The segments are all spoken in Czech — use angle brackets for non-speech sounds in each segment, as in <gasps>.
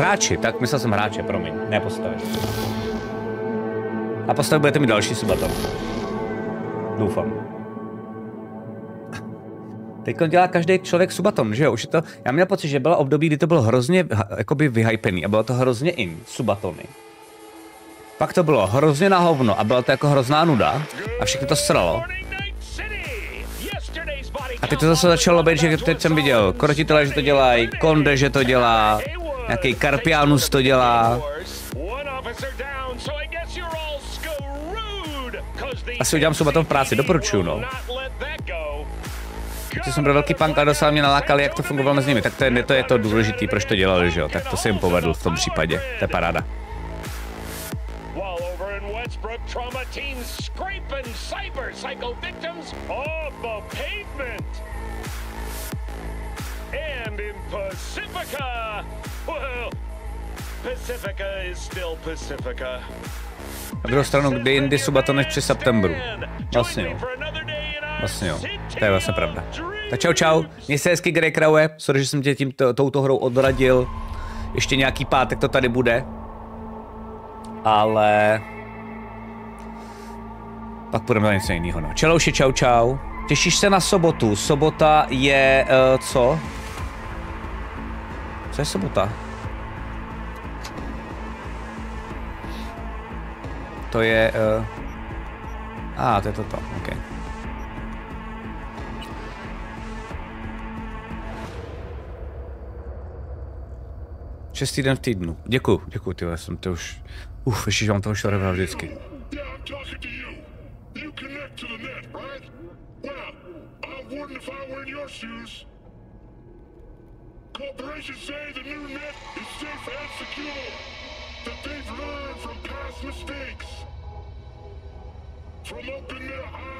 Hráči, tak myslel jsem hráče, promiň, ne postavy. A postavy budete mít další subaton. Doufám. Teď dělá každý člověk subaton, že jo? Už je to, já měl pocit, že bylo období, kdy to bylo hrozně jakoby vyhypený a bylo to hrozně in, subatony. Pak to bylo hrozně na hovno a byla to jako hrozná nuda a všechno to sralo. A teď to zase začalo být, že teď jsem viděl krotitele, že to dělají, Konde, že to dělá, nějaký Karpianus to dělá. Asi udělám subaton v práci, doporučuju, no. Když jsem byl velký punk a docela mě nalákali, jak to fungovalo mezi nimi, tak to je to, je to důležité, proč to dělali, že jo, tak to se jim povedl v tom případě, to je paráda. And in Pacifica, Pacifica is still Pacifica. Na druhou stranu, kdy jindy subato než při septembru. Vlastně jo. Vlastně jo. To je vlastně pravda. Tak čau čau, měj se hezky Grey Crowe, sorry, že jsem tě tím touto hrou odradil. Ještě nějaký pátek to tady bude. Ale... Pak půjdeme na něco jiného. No. Čelouši, čau čau. Těšíš se na sobotu. Sobota je... Uh, co? Co je sobota? To je... Uh... A, ah, to je toto, OK. Šestý den v týdnu. Děkuju, děkuju, ty jsem to už... Uf, ještě mám toho šareva vždycky. Corporations say the new net is safe and secure. That they've learned from past mistakes.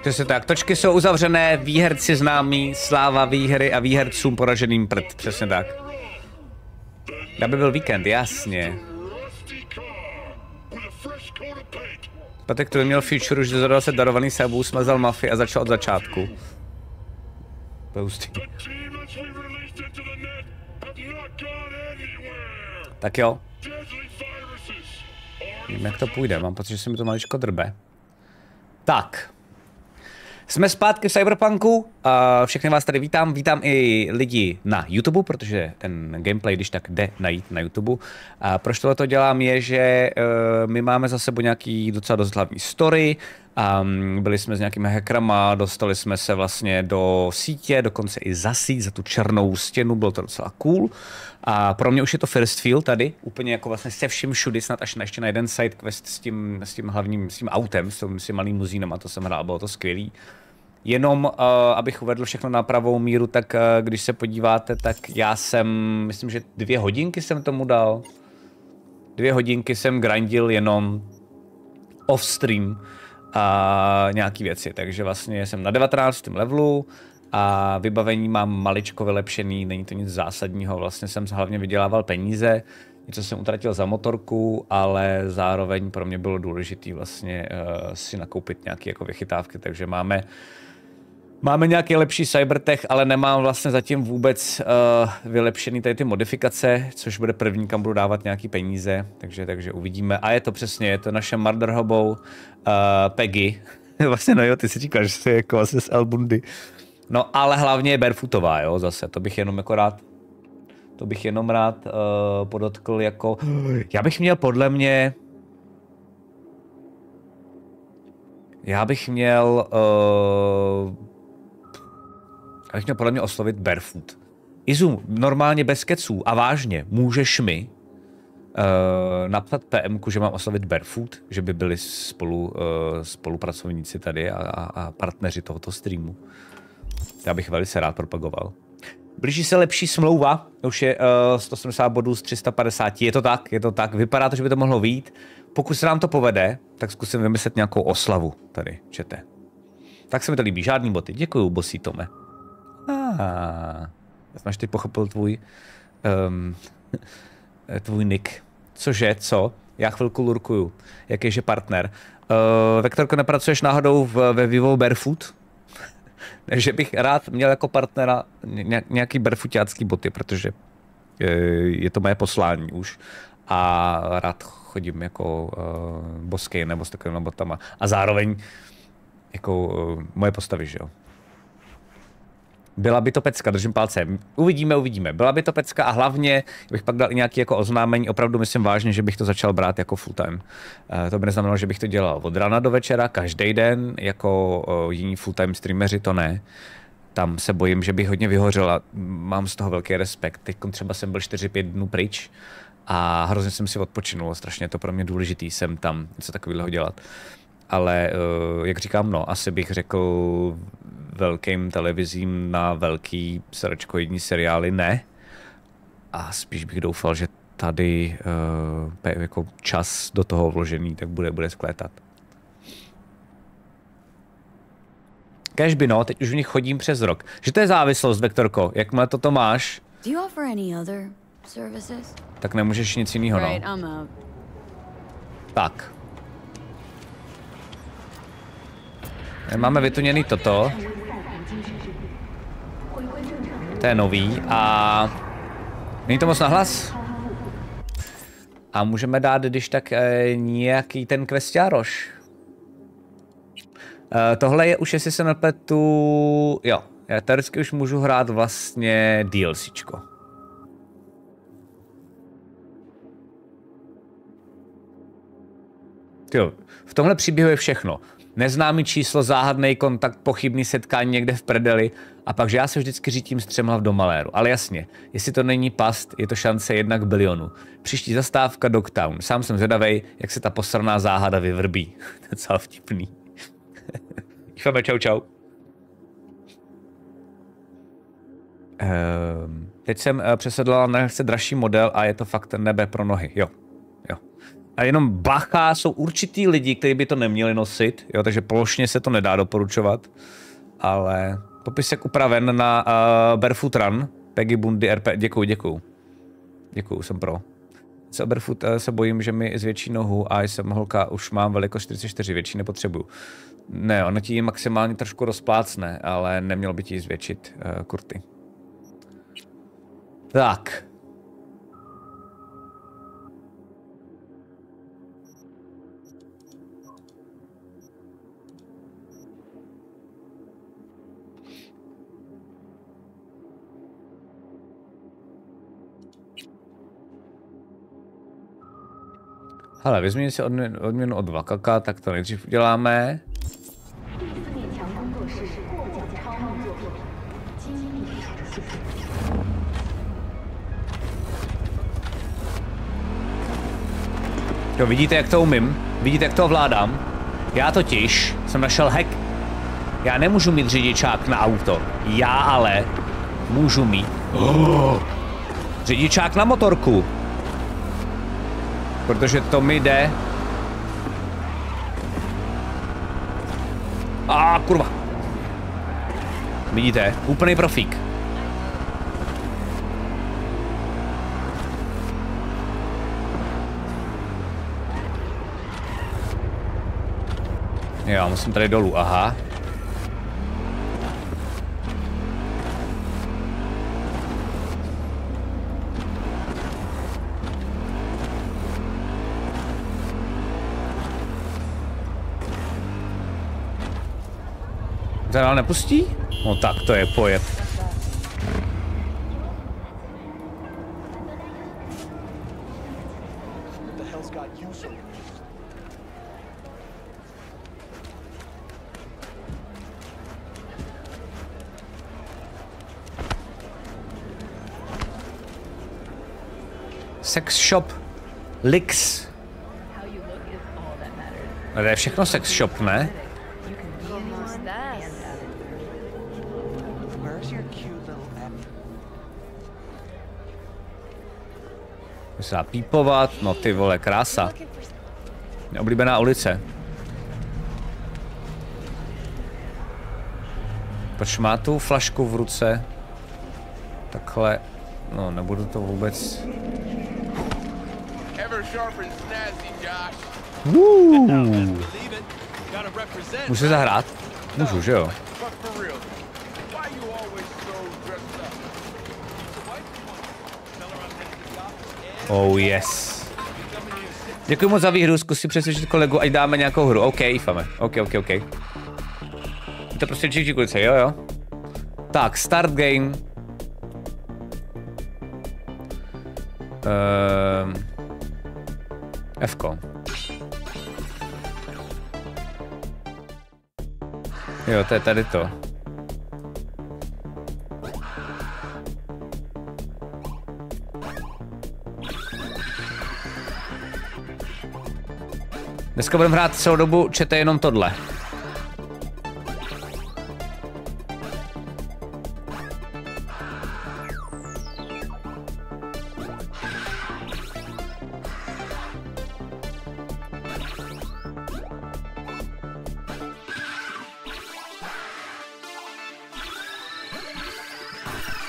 Přesně tak, točky jsou uzavřené, výherci známí, sláva výhry a výhercům poraženým prd, přesně tak. Aby byl víkend, jasně. Patek, který měl feature, že zadal se darovaný sebou, smazal mafii a začal od začátku. Posty. Tak jo. Vím, jak to půjde, mám pocit, že se mi to maličko drbe. Tak. Jsme zpátky v Cyberpunku, všechny vás tady vítám, vítám i lidi na YouTube, protože ten gameplay, když tak jde najít na YouTube. A proč tohle to dělám je, že uh, my máme za sebou nějaký docela dost hlavní story, um, byli jsme s nějakými hackerama, dostali jsme se vlastně do sítě, dokonce i za síť, za tu černou stěnu, bylo to docela cool. A pro mě už je to first feel tady, úplně jako vlastně se vším všudy, snad až na ještě na jeden side quest s tím, s tím hlavním, s tím autem, s tím, s tím malým muzínem a to jsem hrál, bylo to skvělý. Jenom, uh, abych uvedl všechno na pravou míru, tak uh, když se podíváte, tak já jsem, myslím, že dvě hodinky jsem tomu dal. Dvě hodinky jsem grindil jenom off-stream a nějaký věci, takže vlastně jsem na 19. levelu a vybavení mám maličko vylepšený, není to nic zásadního, vlastně jsem hlavně vydělával peníze, něco jsem utratil za motorku, ale zároveň pro mě bylo důležité vlastně uh, si nakoupit nějaké jako vychytávky, takže máme Máme nějaký lepší Cybertech, ale nemám vlastně zatím vůbec uh, vylepšený tady ty modifikace, což bude první, kam budu dávat nějaký peníze, takže, takže uvidíme. A je to přesně, je to naše Marderhobou uh, Peggy. <laughs> vlastně no jo, ty si říkáš, že jsi jako asi z Albundy. No ale hlavně je barefootová, jo, zase, to bych jenom jako rád to bych jenom rád uh, podotkl jako, <gasps> já bych měl podle mě, já bych měl uh, já bych měl podle mě oslovit barefoot. Izu, normálně bez keců a vážně, můžeš mi uh, napsat PM, že mám oslovit barefoot, že by byli spolu, uh, spolupracovníci tady a, a, a partneři tohoto streamu. Já bych velice rád propagoval. Blíží se lepší smlouva, už je uh, 170 bodů z 350, je to tak, je to tak, vypadá to, že by to mohlo být. Pokud se nám to povede, tak zkusím vymyslet nějakou oslavu tady, čete. Tak se mi to líbí, žádný boty. Děkuju, bosí Tome. Ah, máš ty pochopil tvůj, um, <laughs> tvůj nick. Cože, co? Já chvilku lurkuju. Jaký je partner? Uh, Vektorko, nepracuješ náhodou v, ve Vivo Barefoot? <laughs> že bych rád měl jako partnera nějaký barefootácký boty, protože je to moje poslání už a rád chodím jako uh, bosky nebo s takovými botama. A zároveň jako uh, moje postavy, že jo. Byla by to pecka, držím palce. Uvidíme, uvidíme. Byla by to pecka a hlavně bych pak dal i nějaké jako oznámení. Opravdu myslím vážně, že bych to začal brát jako full time. Uh, to by neznamenalo, že bych to dělal od rána do večera, každý den, jako uh, jiní full time streameři, to ne. Tam se bojím, že bych hodně vyhořel a mám z toho velký respekt. Teď třeba jsem byl 4-5 dnů pryč a hrozně jsem si odpočinul. Strašně je to pro mě důležitý jsem tam něco takového dělat. Ale uh, jak říkám, no, asi bych řekl velkým televizím na velký sračkoidní seriály ne. A spíš bych doufal, že tady uh, jako čas do toho vložený, tak bude, bude sklétat. Cashby, no, teď už v nich chodím přes rok. Že to je závislost, Vektorko. Jakmile toto máš, Do you offer any other services? tak nemůžeš nic jiného, no. Tak. Máme vytuněný toto. To je nový a není to moc nahlas? A můžeme dát, když tak, eh, nějaký ten kvestiároš. Eh, tohle je už, jestli se nepletu, jo, já teoreticky už můžu hrát vlastně DLCčko. Jo, v tomhle příběhu je všechno. Neznámý číslo, záhadný kontakt, pochybný setkání někde v prdeli a pak, že já se vždycky řítím střemhlav do maléru. Ale jasně, jestli to není past, je to šance jedna k bilionu. Příští zastávka Dogtown. Sám jsem zvědavej, jak se ta posraná záhada vyvrbí. <laughs> to je docela vtipný. <laughs> Díváme, čau, čau. Um, teď jsem uh, přesedlala na lehce dražší model a je to fakt nebe pro nohy. Jo. A jenom bacha, jsou určitý lidi, kteří by to neměli nosit, jo, takže plošně se to nedá doporučovat. Ale popisek upraven na uh, Barefoot Run, Peggy Bundy RP, děkuju, děkuju. Děkuju, jsem pro. Se Barefoot uh, se bojím, že mi zvětší nohu a jsem holka, už mám velikost 44, větší nepotřebuju. Ne, ono ti ji maximálně trošku rozplácne, ale nemělo by ti ji zvětšit, uh, kurty. Tak. Hele, vezměme si odměnu, odměnu od Vakaka, tak to nejdřív uděláme. Jo, vidíte, jak to umím? Vidíte, jak to ovládám? Já totiž jsem našel hack. Já nemůžu mít řidičák na auto. Já ale můžu mít oh. <gasps> řidičák na motorku. Protože to mi jde. A ah, kurva. Vidíte? Úplný profík. Jo, musím tady dolů, aha. Zadál nepustí? No tak to je so Sex shop. Lix. Ale to je všechno sex shop, ne? Dá pípovat, no ty vole, krása. Oblíbená ulice. Proč má tu flašku v ruce? Takhle, no nebudu to vůbec... Represent. Můžu zahrát? Můžu, že jo? Oh yes. Děkuji moc za výhru, zkus si přesvědčit kolegu, ať dáme nějakou hru. OK, fame. OK, OK, OK. Je to prostě GG kluci, jo, jo. Tak, start game. Ehm... Fko. Jo, to je tady to. Dneska budeme hrát celou dobu, čete jenom tohle.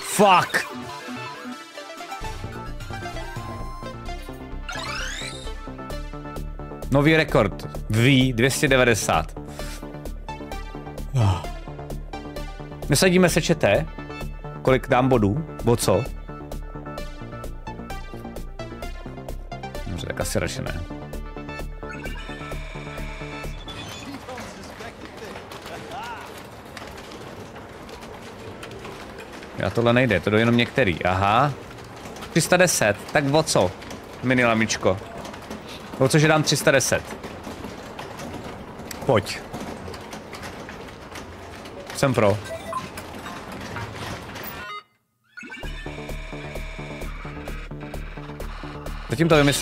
Fuck! Nový rekord. V 290. Ah. Nesadíme se čete. Kolik dám bodů? O co? Dobře, tak asi radši ne. Já tohle nejde, to jde jenom některý. Aha. 310, tak o co? Mini lamičko. O co, že dám 310? Pojď. Jsem pro. Zatím to vymysl...